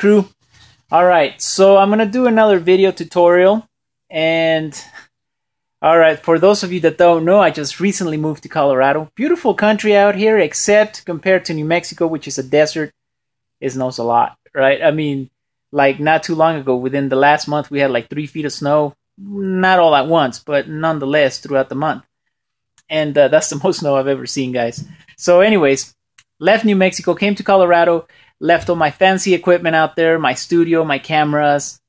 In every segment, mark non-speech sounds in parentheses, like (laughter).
crew? Alright, so I'm to do another video tutorial. And, alright, for those of you that don't know, I just recently moved to Colorado. Beautiful country out here, except compared to New Mexico, which is a desert, it snows a lot, right? I mean, like not too long ago, within the last month, we had like three feet of snow. Not all at once, but nonetheless throughout the month. And uh, that's the (laughs) most snow I've ever seen, guys. So, anyways, left New Mexico, came to Colorado, left all my fancy equipment out there, my studio, my cameras.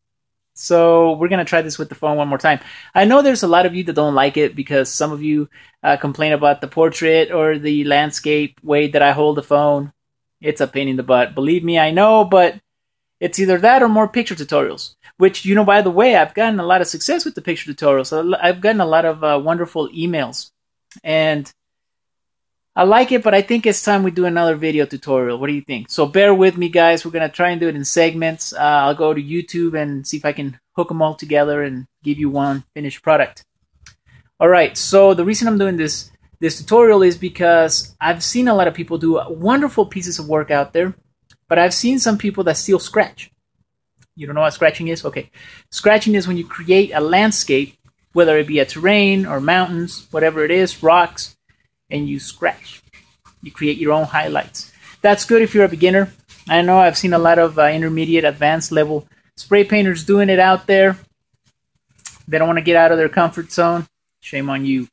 So we're gonna try this with the phone one more time. I know there's a lot of you that don't like it because some of you uh, complain about the portrait or the landscape way that I hold the phone. It's a pain in the butt. Believe me, I know, but it's either that or more picture tutorials. Which you know, by the way, I've gotten a lot of success with the picture tutorials. I've gotten a lot of uh, wonderful emails, and I like it, but I think it's time we do another video tutorial. What do you think? So bear with me, guys. We're going to try and do it in segments. Uh, I'll go to YouTube and see if I can hook them all together and give you one finished product. All right, so the reason I'm doing this this tutorial is because I've seen a lot of people do wonderful pieces of work out there, but I've seen some people that still scratch. You don't know what scratching is? Okay. Scratching is when you create a landscape, whether it be a terrain or mountains, whatever it is, rocks, and you scratch. You create your own highlights. That's good if you're a beginner. I know I've seen a lot of uh, intermediate, advanced level spray painters doing it out there. They don't want to get out of their comfort zone. Shame on you.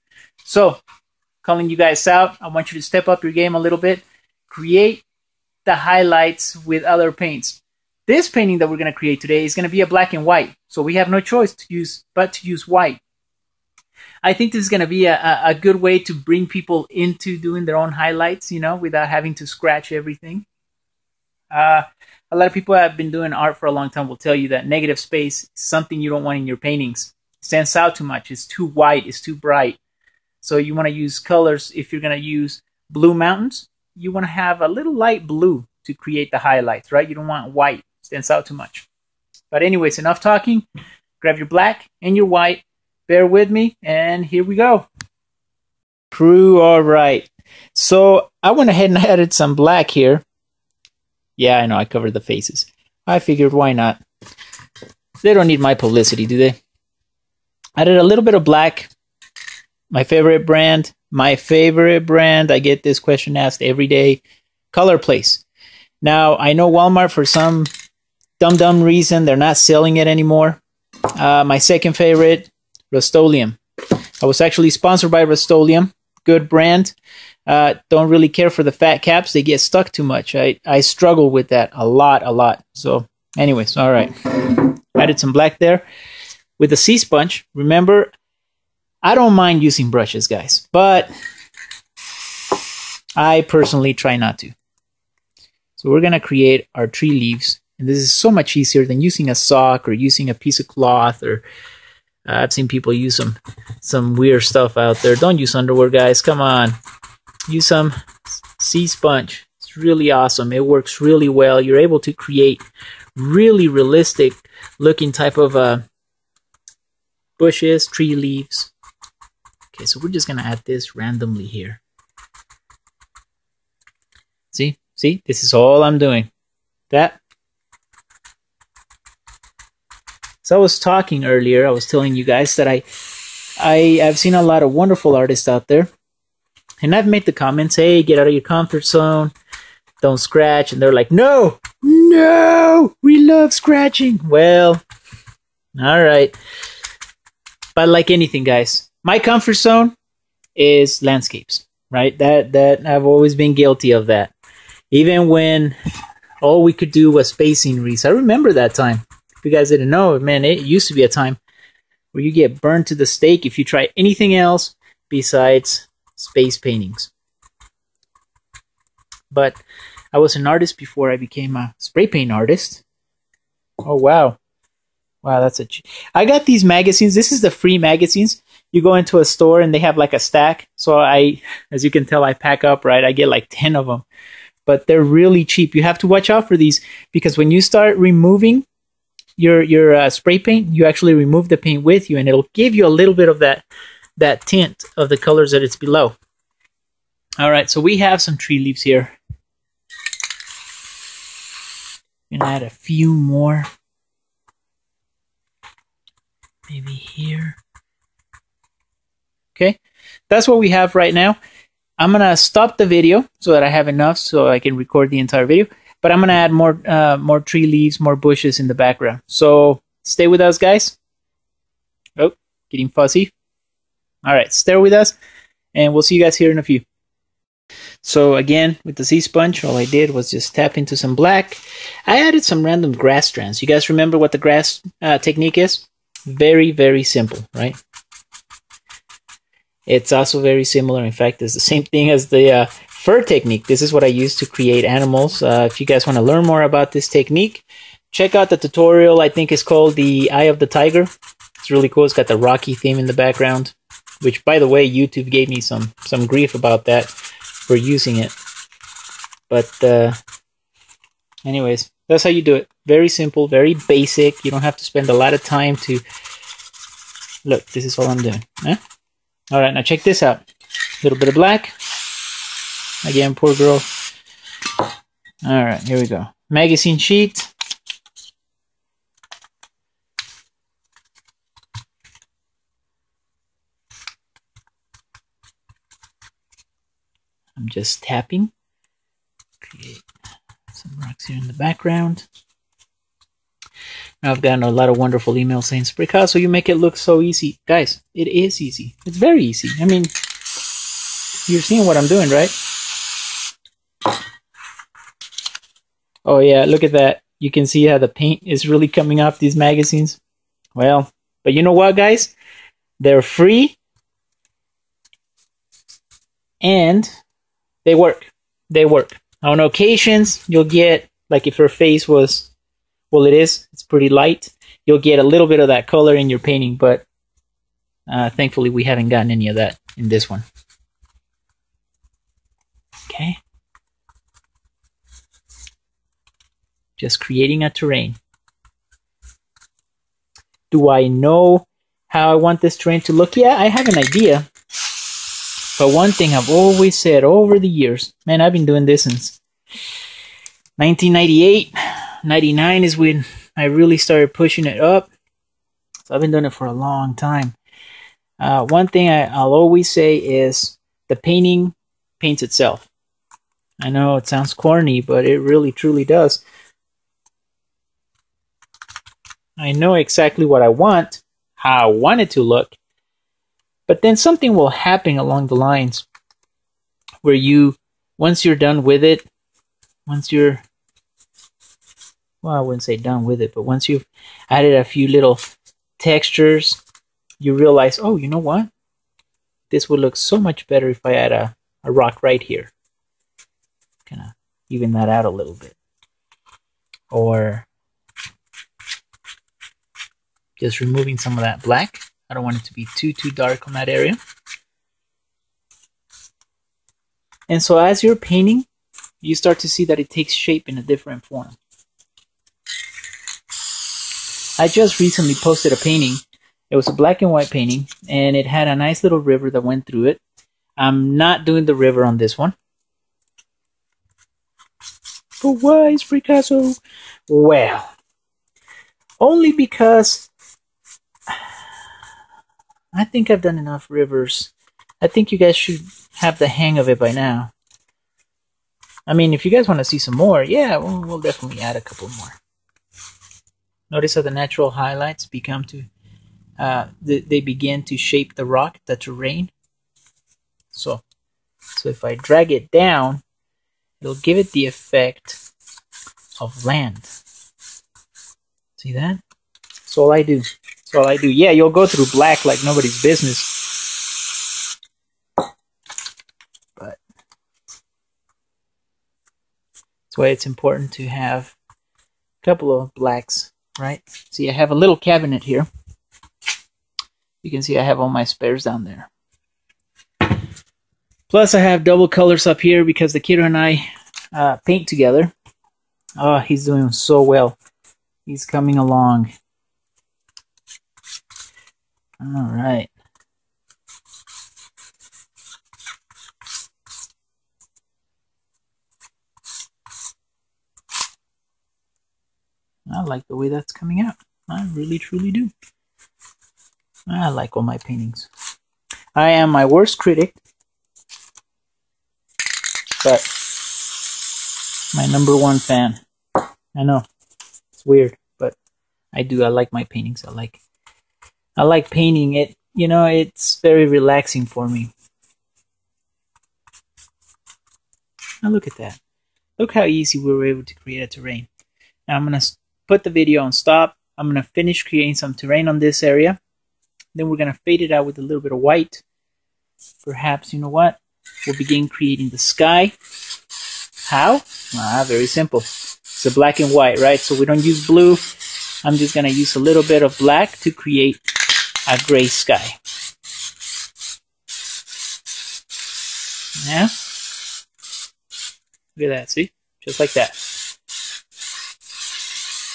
So, calling you guys out, I want you to step up your game a little bit. Create the highlights with other paints. This painting that we're going to create today is going to be a black and white. So we have no choice to use but to use white. I think this is going to be a, a good way to bring people into doing their own highlights, you know, without having to scratch everything. Uh, a lot of people that have been doing art for a long time will tell you that negative space is something you don't want in your paintings. It stands out too much. It's too white. It's too bright. So you want to use colors. If you're going to use blue mountains, you want to have a little light blue to create the highlights, right? You don't want white. It stands out too much. But anyways, enough talking. Grab your black and your white bear with me, and here we go. Crew, all right. So I went ahead and (laughs) added some black here. Yeah, I know, I covered the faces. I figured, why not? They don't need my publicity, do they? Added a little bit of black. My favorite brand, my favorite brand, I get this question asked every day, Color Place. Now, I know Walmart, for some dumb dumb reason, they're not selling it anymore. Uh, my second favorite, Rust-Oleum. I was actually sponsored by Rust-Oleum, good brand. Uh, don't really care for the fat caps; they get stuck too much. I I struggle with that a lot, a lot. So, anyways, all right. Added some black there with the sea sponge. Remember, I don't mind using brushes, guys, but I personally try not to. So we're gonna create our tree leaves, and this is so much easier than using a sock or using a piece of cloth or I've seen people use some some weird stuff out there. Don't use underwear, guys. Come on, use some sea sponge. It's really awesome. It works really well. You're able to create really realistic looking type of uh, bushes, tree leaves. Okay, so we're just gonna add this randomly here. See, see, this is all I'm doing. That So I was talking earlier, I was telling you guys that I I I've seen a lot of wonderful artists out there. And I've made the comments, hey, get out of your comfort zone. Don't scratch. And they're like, no, no, we love scratching. Well, all right. But like anything, guys, my comfort zone is landscapes, right? That, that I've always been guilty of that. Even when all we could do was space sceneries. I remember that time. If you guys didn't know, man, it used to be a time where you get burned to the stake if you try anything else besides space paintings. But I was an artist before I became a spray paint artist. Oh wow. Wow, that's a. I got these magazines. This is the free magazines. You go into a store and they have like a stack. So I, as you can tell, I pack up, right? I get like 10 of them. But they're really cheap. You have to watch out for these because when you start removing your your uh, spray paint, you actually remove the paint with you, and it'll give you a little bit of that that tint of the colors that it's below. All right, so we have some tree leaves here. Gonna add a few more. Maybe here. Okay, that's what we have right now. I'm gonna stop the video so that I have enough so I can record the entire video. But I'm gonna add more uh, more tree leaves, more bushes in the background. So stay with us, guys. Oh, getting fuzzy. All right, stay with us, and we'll see you guys here in a few. So again, with the sea sponge, all I did was just tap into some black. I added some random grass strands. You guys remember what the grass uh, technique is? Very, very simple, right? It's also very similar. In fact, it's the same thing as the uh, fur technique. This is what I use to create animals. Uh, if you guys want to learn more about this technique, check out the tutorial. I think it's called the Eye of the Tiger. It's really cool. It's got the Rocky theme in the background, which, by the way, YouTube gave me some some grief about that for using it. But uh, anyways, that's how you do it. Very simple, very basic. You don't have to spend a lot of time to look. This is all I'm doing. Huh? All right, now check this out. A little bit of black. Again, poor girl. All right, here we go. Magazine sheet. I'm just tapping. Create some rocks here in the background. Now I've gotten a lot of wonderful emails saying, Spraycasso, you make it look so easy. Guys, it is easy. It's very easy. I mean, you're seeing what I'm doing, right? Oh yeah, look at that. You can see how the paint is really coming off these magazines. Well, but you know what, guys? They're free and they work. They work. On occasions, you'll get, like if her face was, well, it is, it's pretty light, you'll get a little bit of that color in your painting, but uh, thankfully we haven't gotten any of that in this one. Okay. Just creating a terrain. Do I know how I want this terrain to look? Yeah, I have an idea. But one thing I've always said over the years, man, I've been doing this since 1998, 99 is when I really started pushing it up. So I've been doing it for a long time. Uh, one thing I, I'll always say is the painting paints itself. I know it sounds corny, but it really truly does. I know exactly what I want, how I want it to look, but then something will happen along the lines where you, once you're done with it, once you're, well, I wouldn't say done with it, but once you've added a few little textures, you realize, oh, you know what? This would look so much better if I add a, a rock right here. Kind of even that out a little bit. Or just removing some of that black. I don't want it to be too, too dark on that area. And so as you're painting, you start to see that it takes shape in a different form. I just recently posted a painting. It was a black and white painting, and it had a nice little river that went through it. I'm not doing the river on this one. But why is Spraycasso? Well, only because I think I've done enough rivers. I think you guys should have the hang of it by now. I mean, if you guys want to see some more, yeah, we'll, we'll definitely add a couple more. Notice how the natural highlights become to, uh, they, they begin to shape the rock, the terrain. So, so if I drag it down, it'll give it the effect of land. See that? That's all I do. That's all I do. Yeah, you'll go through black like nobody's business. But that's why it's important to have a couple of blacks, right? See, I have a little cabinet here. You can see I have all my spares down there. Plus, I have double colors up here because the kiddo and I uh, paint together. Oh, he's doing so well. He's coming along. All right. I like the way that's coming out. I really, truly do. I like all my paintings. I am my worst critic, but my number one fan. I know it's weird, but I do. I like my paintings. I like, I like painting it. You know, it's very relaxing for me. Now look at that. Look how easy we were able to create a terrain. Now I'm gonna put the video on stop. I'm gonna finish creating some terrain on this area. Then we're gonna fade it out with a little bit of white. Perhaps, you know what? We'll begin creating the sky. How? Ah, very simple. It's a black and white, right? So we don't use blue. I'm just gonna use a little bit of black to create a gray sky. Yeah? Look at that, see? Just like that.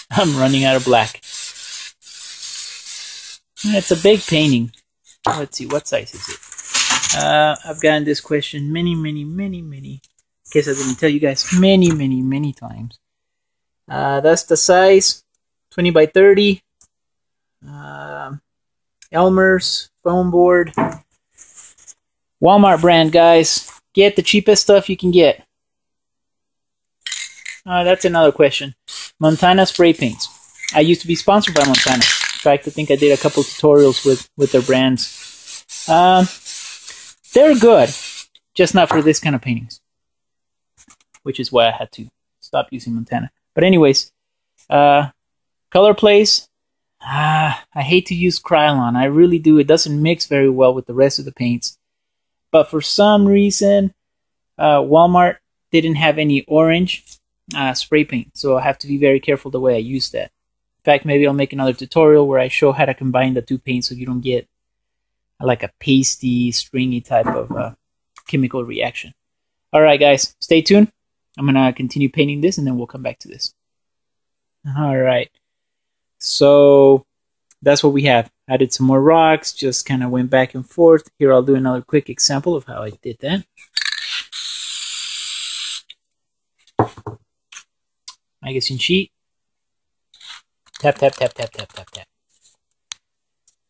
(laughs) I'm running out of black. It's a big painting. Let's see, what size is it? Uh, I've gotten this question many, many, many, many. In case I didn't tell you guys many, many, many times. Uh, that's the size, 20 by 30. Uh, Elmer's foam board. Walmart brand, guys. Get the cheapest stuff you can get. Uh, that's another question. Montana spray paints. I used to be sponsored by Montana. In fact, I think I did a couple tutorials with, with their brands. Um, they're good, just not for this kind of paintings. Which is why I had to stop using Montana. But anyways, uh, color place. Ah, I hate to use Krylon. I really do. It doesn't mix very well with the rest of the paints. But for some reason, uh, Walmart didn't have any orange uh, spray paint. So I have to be very careful the way I use that. In fact, maybe I'll make another tutorial where I show how to combine the two paints so you don't get like a pasty, stringy type of uh, chemical reaction. All right, guys, stay tuned. I'm going to continue painting this and then we'll come back to this. All right. So that's what we have. Added some more rocks, just kind of went back and forth. Here I'll do another quick example of how I did that. magazine sheet. Tap, tap, tap, tap, tap, tap, tap.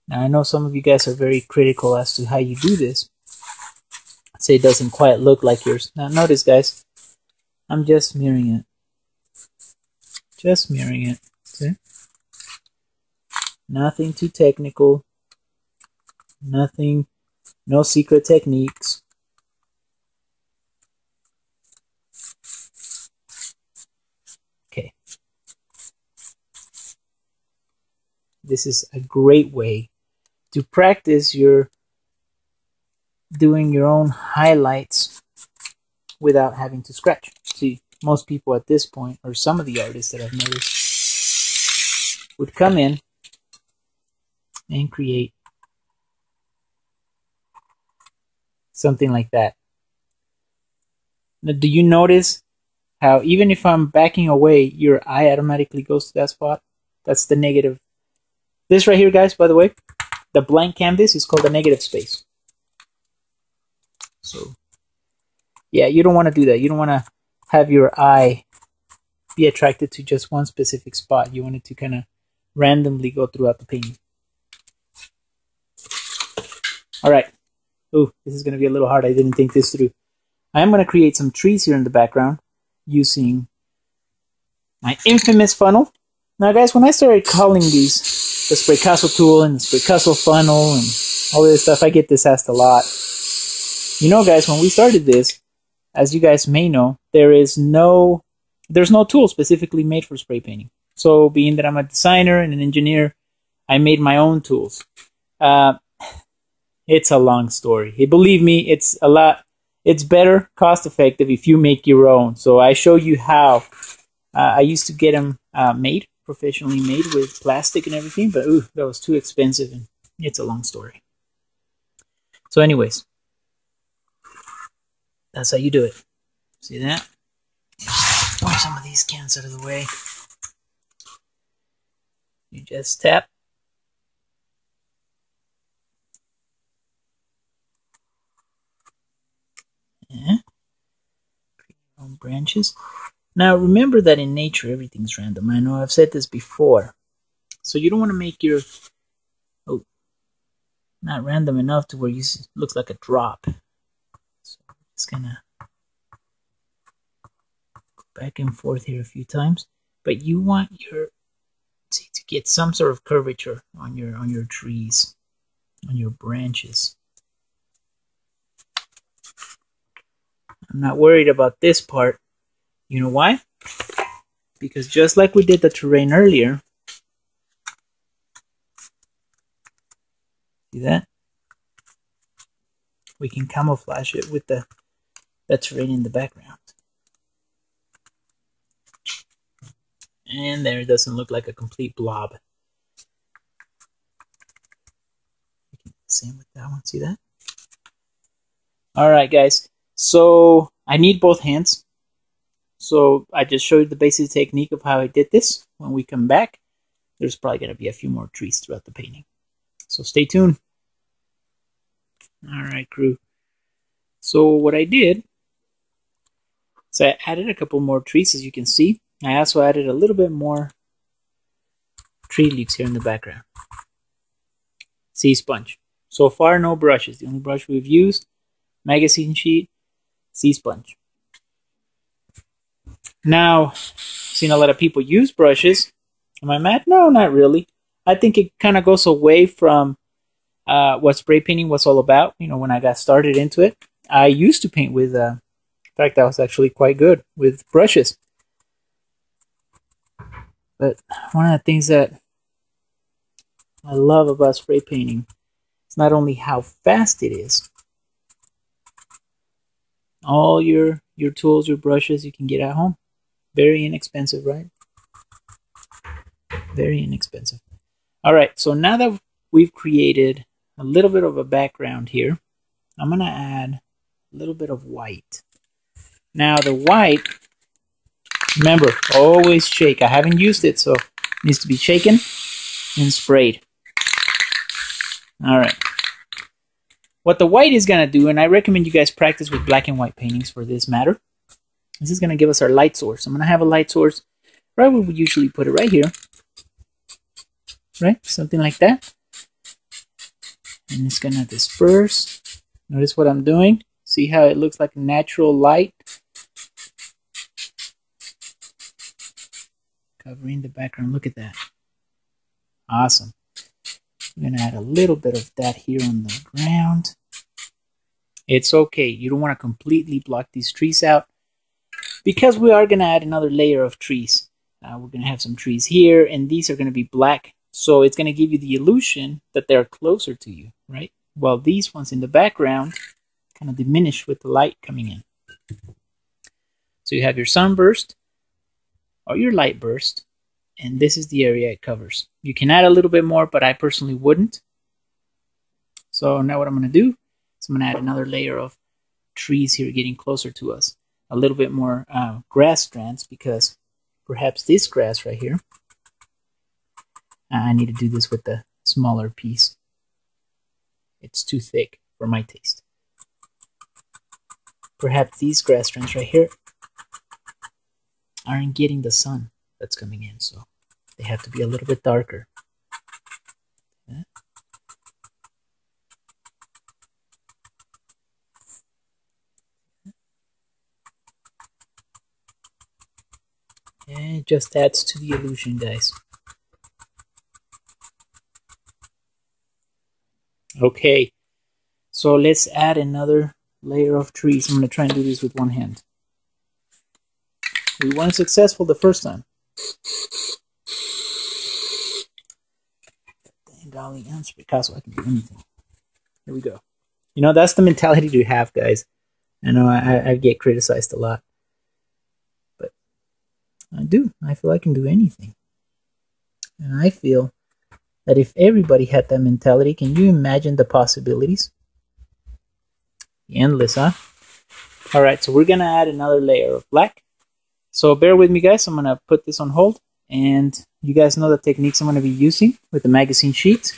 Now I know some of you guys are very critical as to how you do this. Say it doesn't quite look like yours. Now notice guys, I'm just mirroring it. Just mirroring it. See? Nothing too technical. Nothing, no secret techniques. Okay. This is a great way to practice your doing your own highlights without having to scratch. See, most people at this point, or some of the artists that I've noticed, would come in and create something like that. Now, do you notice how even if I'm backing away, your eye automatically goes to that spot? That's the negative this right here, guys, by the way, the blank canvas is called a negative space. So, yeah, you don't want to do that. You don't want to have your eye be attracted to just one specific spot. You want it to kind of randomly go throughout the painting. All right. Oh, this is going to be a little hard. I didn't think this through. I am going to create some trees here in the background using my infamous funnel. Now, guys, when I started calling these the Spraycasso tool and the Spraycasso funnel and all this stuff. I get this asked a lot. You know, guys, when we started this, as you guys may know, there is no there's no tool specifically made for spray painting. So, being that I'm a designer and an engineer, I made my own tools. Uh, it's a long story. Hey, believe me, it's a lot. It's better, cost effective if you make your own. So I show you how. Uh, I used to get them uh, made professionally made with plastic and everything, but ooh, that was too expensive and it's a long story. So anyways, that's how you do it. See that? Move some of these cans out of the way. You just tap. Eh? Yeah. Your own branches. Now remember that in nature everything's random. I know I've said this before. So you don't want to make your oh not random enough to where you looks like a drop. So just gonna go back and forth here a few times. But you want your to get some sort of curvature on your on your trees, on your branches. I'm not worried about this part. You know why? Because just like we did the terrain earlier, see that? We can camouflage it with the, the terrain in the background. And there it doesn't look like a complete blob. Same with that one, see that? Alright guys, so I need both hands. So I just showed you the basic technique of how I did this. When we come back, there's probably going to be a few more trees throughout the painting. So stay tuned. Alright crew. So what I did, so I added a couple more trees as you can see. I also added a little bit more tree leaves here in the background. Sea sponge. So far, no brushes. The only brush we've used, magazine sheet, sea sponge. Now, seen a lot of people use brushes. Am I mad? No, not really. I think it kind of goes away from uh, what spray painting was all about. You know, when I got started into it, I used to paint with, uh, in fact, I was actually quite good with brushes. But one of the things that I love about spray painting is not only how fast it is, all your your tools, your brushes you can get at home. Very inexpensive, right? Very inexpensive. All right, so now that we've created a little bit of a background here, I'm going to add a little bit of white. Now the white, remember, always shake. I haven't used it, so it needs to be shaken and sprayed. All right. What the white is going to do, and I recommend you guys practice with black and white paintings for this matter, this is going to give us our light source. I'm going to have a light source right where we usually put it, right here. Right? Something like that. And it's going to disperse. Notice what I'm doing. See how it looks like natural light? Covering the background. Look at that. Awesome. I'm going to add a little bit of that here on the ground. It's okay. You don't want to completely block these trees out because we are going to add another layer of trees. Uh, we're going to have some trees here, and these are going to be black. So it's going to give you the illusion that they're closer to you, right? While these ones in the background kind of diminish with the light coming in. So you have your sunburst or your light burst, and this is the area it covers. You can add a little bit more, but I personally wouldn't. So now what I'm going to do is I'm going to add another layer of trees here getting closer to us. A little bit more uh, grass strands because perhaps this grass right here, I need to do this with the smaller piece. It's too thick for my taste. Perhaps these grass strands right here aren't getting the sun that's coming in, so they have to be a little bit darker. And it just adds to the illusion, guys. Okay, so let's add another layer of trees. I'm going to try and do this with one hand. We weren't successful the first time. Golly, I'm Spraycasso, I can do anything. Here we go. You know, that's the mentality to have, guys. I know I, I get criticized a lot. But I do. I feel I can do anything. And I feel that if everybody had that mentality, can you imagine the possibilities? Endless, huh? Alright, so we're going to add another layer of black. So bear with me guys, I'm going to put this on hold and you guys know the techniques I'm going to be using with the magazine sheet.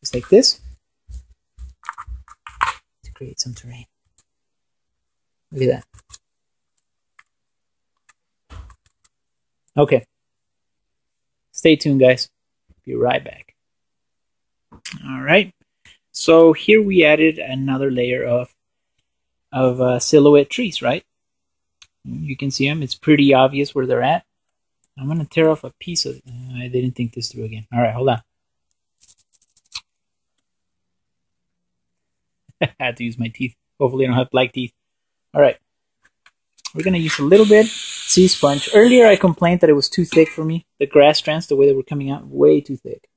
Just like this. To create some terrain. Look at that. Okay. Stay tuned, guys. Be right back. All right. So here we added another layer of of uh, silhouette trees, right? You can see them. It's pretty obvious where they're at. I'm going to tear off a piece of... Uh, I didn't think this through again. All right, hold on. (laughs) I had to use my teeth. Hopefully I don't have black teeth. All right. We're going to use a little bit sea sponge. Earlier I complained that it was too thick for me. The grass strands, the way they were coming out, way too thick.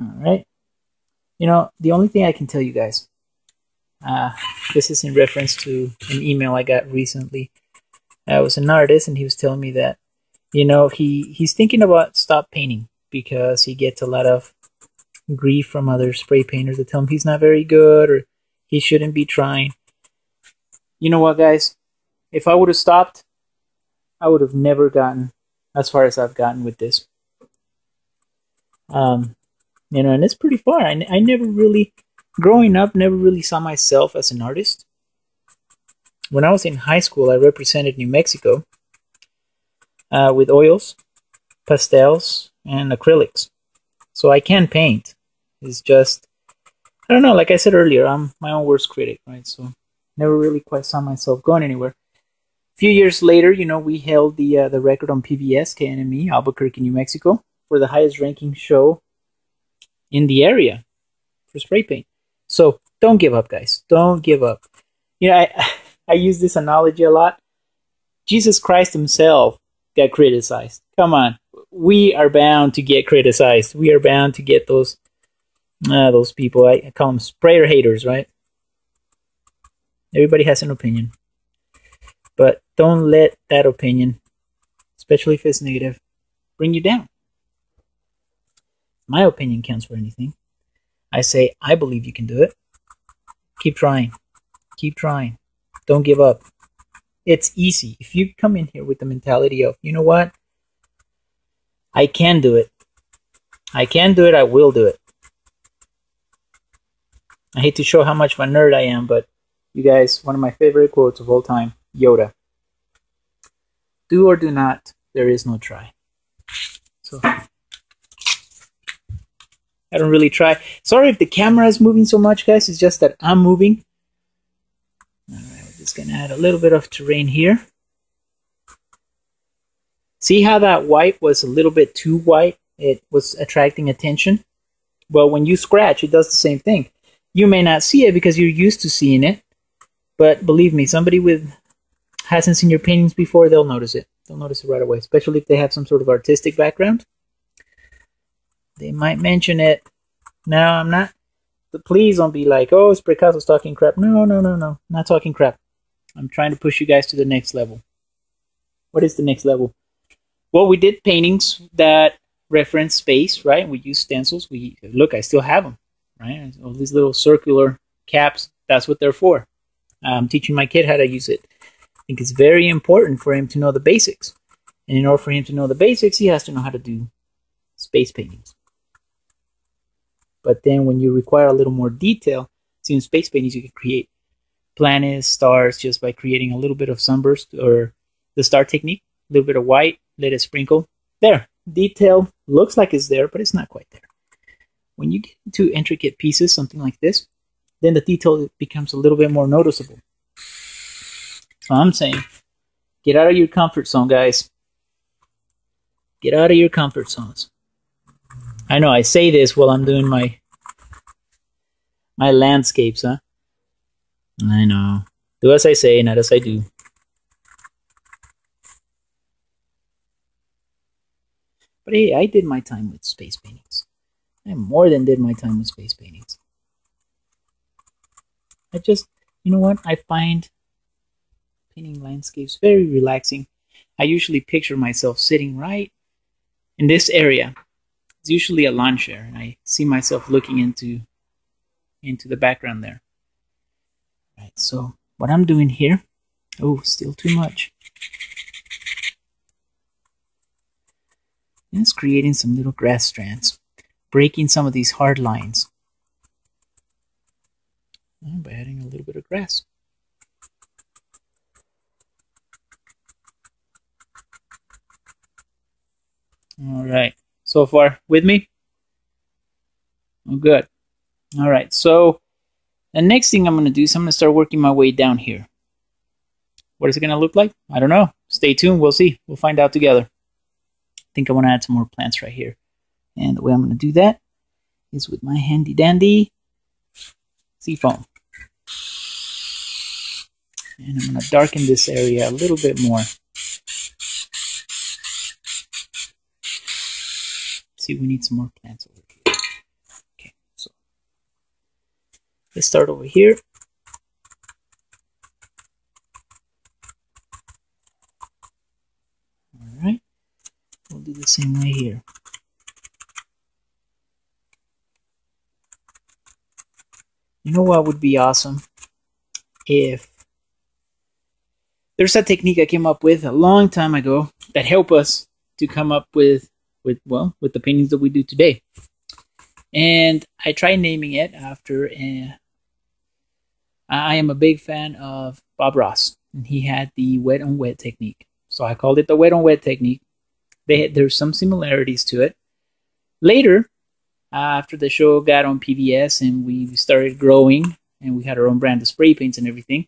All right. You know, the only thing I can tell you guys, uh, this is in reference to an email I got recently. I was an artist, and he was telling me that, you know, he he's thinking about stop painting because he gets a lot of grief from other spray painters that tell him he's not very good or he shouldn't be trying. You know what, guys? If I would have stopped, I would have never gotten as far as I've gotten with this. Um, you know, and it's pretty far. I, I never really, growing up, never really saw myself as an artist. When I was in high school, I represented New Mexico uh, with oils, pastels, and acrylics. So I can paint. It's just, I don't know, like I said earlier, I'm my own worst critic, right? So never really quite saw myself going anywhere. A few years later, you know, we held the uh, the record on PBS KNME, Albuquerque, New Mexico, for the highest ranking show in the area for spray paint. So don't give up, guys. Don't give up. You know, I (laughs) I use this analogy a lot. Jesus Christ himself got criticized. Come on. We are bound to get criticized. We are bound to get those uh, those people. I, I call them sprayer haters, right? Everybody has an opinion. But don't let that opinion, especially if it's negative, bring you down my opinion counts for anything. I say, I believe you can do it. Keep trying. Keep trying. Don't give up. It's easy. If you come in here with the mentality of, you know what? I can do it. I can do it. I will do it. I hate to show how much of a nerd I am, but you guys, one of my favorite quotes of all time Yoda. Do or do not, there is no try. So. I don't really try. Sorry if the camera is moving so much, guys. It's just that I'm moving. Alright, we're just going to add a little bit of terrain here. See how that white was a little bit too white? It was attracting attention. Well, when you scratch, it does the same thing. You may not see it because you're used to seeing it. But believe me, somebody with hasn't seen your paintings before, they'll notice it. They'll notice it right away, especially if they have some sort of artistic background they might mention it. No, I'm not. Please don't be like, oh, it's Spraycasso's talking crap. No, no, no, no, not talking crap. I'm trying to push you guys to the next level. What is the next level? Well, we did paintings that reference space, right? We use stencils. We look, I still have them, right? All these little circular caps. That's what they're for. I'm teaching my kid how to use it. I think it's very important for him to know the basics. And in order for him to know the basics, he has to know how to do space paintings. But then when you require a little more detail, see in space paintings you can create planets, stars just by creating a little bit of sunburst or the star technique, a little bit of white, let it sprinkle. There, detail looks like it's there, but it's not quite there. When you get into intricate pieces, something like this, then the detail becomes a little bit more noticeable. So I'm saying, get out of your comfort zone, guys. Get out of your comfort zones. I know I say this while I'm doing my my landscapes, huh? I know. Do as I say, not as I do. But hey, I did my time with space paintings. I more than did my time with space paintings. I just, you know what? I find painting landscapes very relaxing. I usually picture myself sitting right in this area it's usually a lawn chair, and I see myself looking into into the background there. Right. so what I'm doing here, oh, still too much. And it's creating some little grass strands, breaking some of these hard lines oh, by adding a little bit of grass. All right. So far, with me? Oh, good. All right. So the next thing I'm going to do is I'm going to start working my way down here. What is it going to look like? I don't know. Stay tuned. We'll see. We'll find out together. I think I want to add some more plants right here. And the way I'm going to do that is with my handy dandy seafoam. And I'm going to darken this area a little bit more. See, we need some more plants over here. Okay, so let's start over here. All right, we'll do the same way here. You know what would be awesome? If there's a technique I came up with a long time ago that helped us to come up with with well with the paintings that we do today. And I tried naming it after uh, I am a big fan of Bob Ross, and he had the wet on wet technique. So I called it the wet on wet technique. They, there's some similarities to it. Later, after the show got on PBS and we started growing and we had our own brand of spray paints and everything,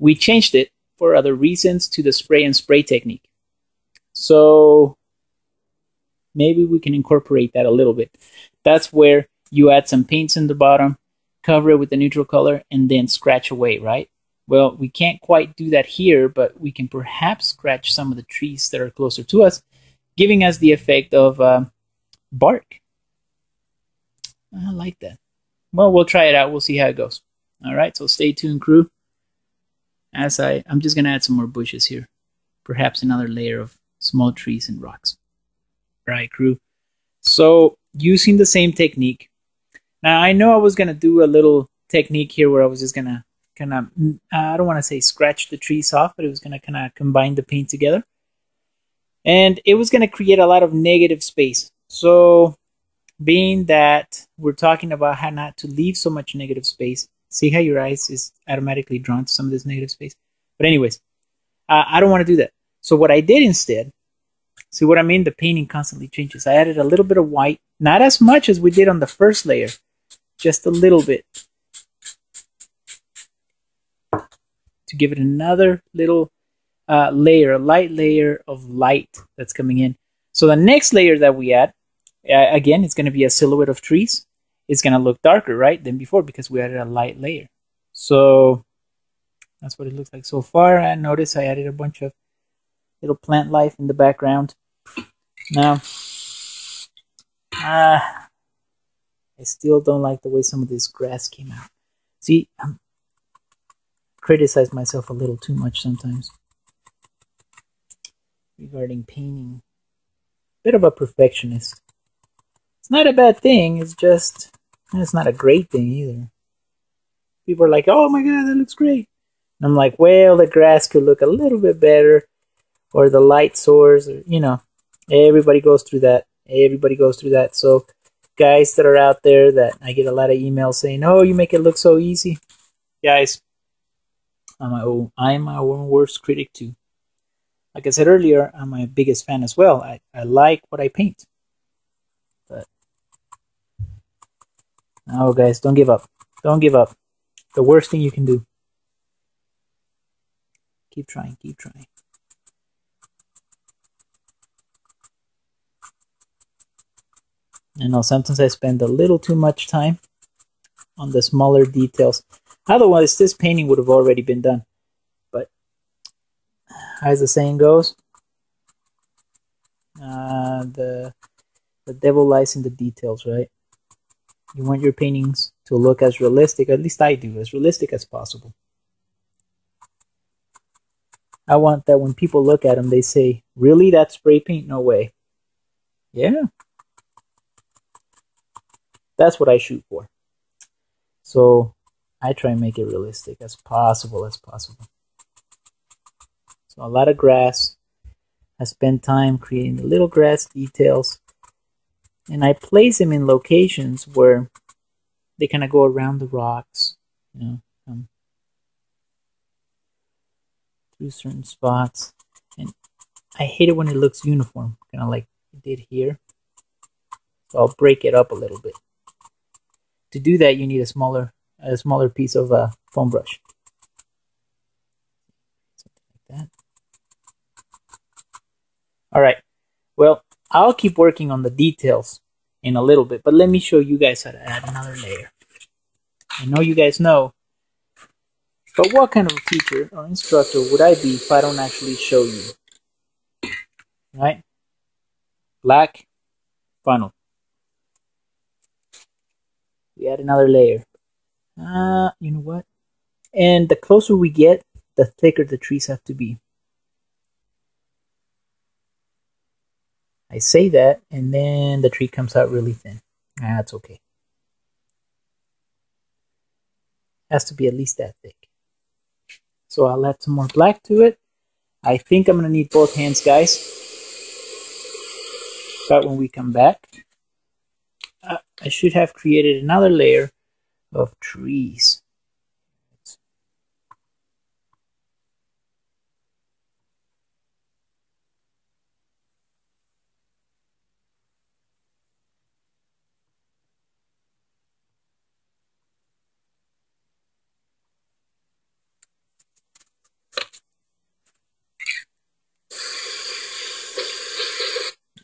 we changed it for other reasons to the spray and spray technique. So maybe we can incorporate that a little bit. That's where you add some paints in the bottom, cover it with a neutral color, and then scratch away, right? Well, we can't quite do that here, but we can perhaps scratch some of the trees that are closer to us, giving us the effect of uh, bark. I like that. Well, we'll try it out. We'll see how it goes. All right, so stay tuned, crew. As I, I'm just gonna add some more bushes here, perhaps another layer of small trees and rocks. Right, crew. So using the same technique. Now I know I was gonna do a little technique here where I was just gonna kind of, I don't want to say scratch the trees off, but it was gonna kind of combine the paint together, and it was gonna create a lot of negative space. So being that we're talking about how not to leave so much negative space. See how your eyes is automatically drawn to some of this negative space. But anyways, uh, I don't want to do that. So what I did instead, see what I mean? The painting constantly changes. I added a little bit of white, not as much as we did on the first layer, just a little bit to give it another little uh, layer, a light layer of light that's coming in. So the next layer that we add again, it's going to be a silhouette of trees. It's going to look darker, right, than before because we added a light layer. So that's what it looks like so far. And notice I added a bunch of little plant life in the background. Now, uh, I still don't like the way some of this grass came out. See, I criticize myself a little too much sometimes regarding painting. Bit of a perfectionist It's not a bad thing. It's just it's not a great thing either. People are like, "Oh my god, that looks great," and I'm like, "Well, the grass could look a little bit better, or the light source, or you know, everybody goes through that. Everybody goes through that." So, guys that are out there, that I get a lot of emails saying, "Oh, you make it look so easy," guys. I'm my own, I'm my own worst critic too. Like I said earlier, I'm my biggest fan as well. I, I like what I paint. But Oh, guys, don't give up. Don't give up. The worst thing you can do. Keep trying, keep trying. I know sometimes I spend a little too much time on the smaller details. Otherwise, this painting would have already been done. But as the saying goes, uh, the the devil lies in the details, right? You want your paintings to look as realistic, at least I do, as realistic as possible. I want that when people look at them, they say, Really? That spray paint? No way. Yeah. That's what I shoot for. So I try and make it realistic as possible as possible. So a lot of grass. I spend time creating the little grass details and I place them in locations where they kind of go around the rocks, you know, um, through certain spots. And I hate it when it looks uniform, kind of like it did here. So I'll break it up a little bit. To do that, you need a smaller a smaller piece of uh, foam brush. Something like that. All right. Well, I'll keep working on the details in a little bit, but let me show you guys how to add another layer. I know you guys know, but what kind of a teacher or instructor would I be if I don't actually show you? Right? Black, funnel. We add another layer. Uh, you know what? And the closer we get, the thicker the trees have to be. I say that, and then the tree comes out really thin. That's okay. Has to be at least that thick. So I'll add some more black to it. I think I'm going to need both hands, guys. But when we come back, I should have created another layer of trees.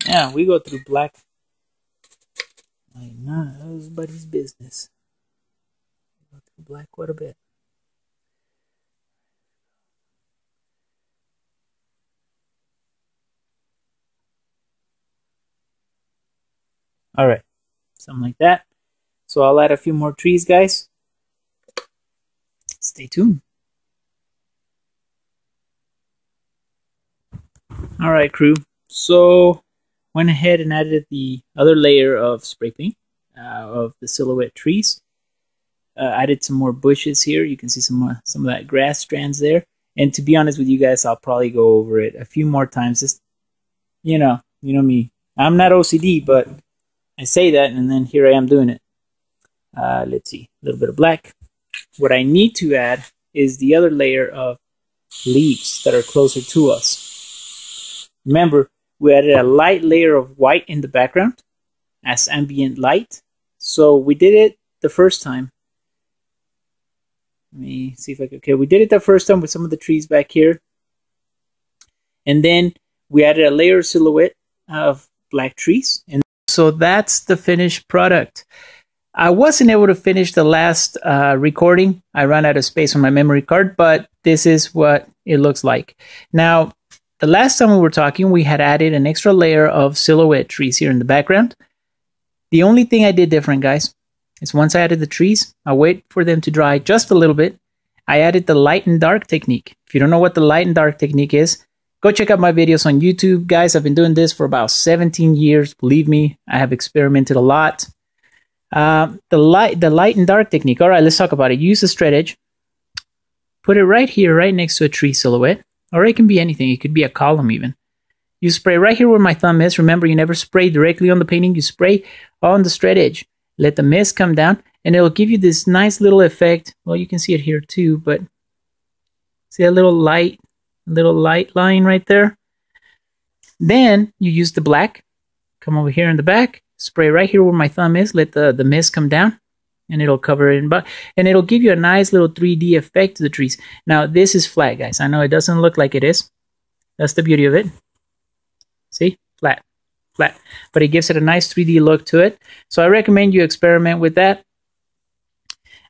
Yeah, we go through black. I know, everybody's business. We go black quite a bit. All right, something like that. So I'll add a few more trees, guys. Stay tuned. All right, crew. So went ahead and added the other layer of spray paint uh, of the silhouette trees. Uh, added some more bushes here. You can see some uh, some of that grass strands there. And to be honest with you guys, I'll probably go over it a few more times. Just you know, you know me. I'm not OCD, but I say that, and then here I am doing it. Uh, let's see, a little bit of black. What I need to add is the other layer of leaves that are closer to us. Remember, we added a light layer of white in the background as ambient light. So we did it the first time. Let me see if I can. Okay, we did it the first time with some of the trees back here. And then we added a layer silhouette of black trees. And so that's the finished product. I wasn't able to finish the last uh, recording. I ran out of space on my memory card, but this is what it looks like. Now, the last time we were talking, we had added an extra layer of silhouette trees here in the background. The only thing I did different, guys, is once I added the trees, I wait for them to dry just a little bit. I added the light and dark technique. If you don't know what the light and dark technique is, go check out my videos on YouTube. Guys, I've been doing this for about 17 years. Believe me, I have experimented a lot. Uh, the light, the light and dark technique. All right, let's talk about it. Use a straight edge. Put it right here, right next to a tree silhouette or it can be anything. It could be a column even. You spray right here where my thumb is. Remember, you never spray directly on the painting. You spray on the straight edge. Let the mist come down, and it'll give you this nice little effect. Well, you can see it here too, but see a little light, little light line right there. Then you use the black. Come over here in the back. Spray right here where my thumb is. Let the, the mist come down and it'll cover it in but and it'll give you a nice little 3d effect to the trees. Now this is flat guys. I know it doesn't look like it is. That's the beauty of it. See? Flat. Flat. But it gives it a nice 3d look to it. So i recommend you experiment with that.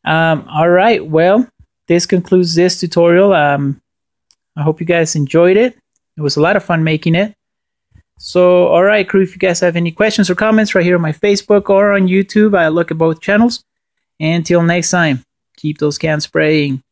Um, all right. Well this concludes this tutorial. Um, i hope you guys enjoyed it. It was a lot of fun making it. So all right crew if you guys have any questions or comments right here on my facebook or on youtube i look at both channels until next time, keep those cans spraying.